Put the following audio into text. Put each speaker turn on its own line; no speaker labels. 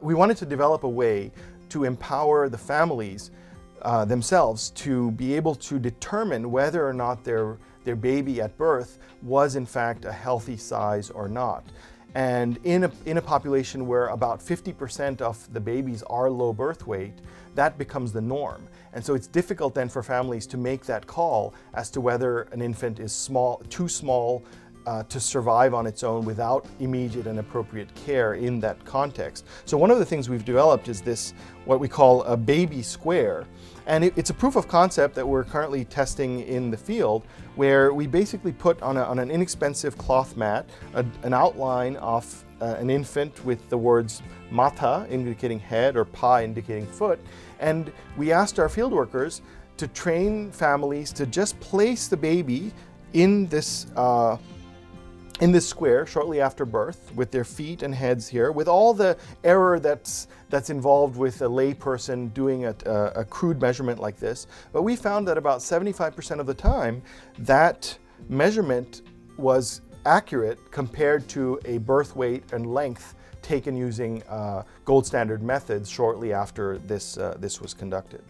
We wanted to develop a way to empower the families uh, themselves to be able to determine whether or not their, their baby at birth was in fact a healthy size or not. And in a, in a population where about 50% of the babies are low birth weight, that becomes the norm. And so it's difficult then for families to make that call as to whether an infant is small, too small uh, to survive on its own without immediate and appropriate care in that context. So one of the things we've developed is this, what we call a baby square. And it, it's a proof of concept that we're currently testing in the field where we basically put on, a, on an inexpensive cloth mat a, an outline of uh, an infant with the words mata indicating head or pa indicating foot. And we asked our field workers to train families to just place the baby in this uh, in this square shortly after birth with their feet and heads here with all the error that's that's involved with a layperson doing a, a, a crude measurement like this but we found that about 75% of the time that measurement was accurate compared to a birth weight and length taken using uh, gold standard methods shortly after this, uh, this was conducted.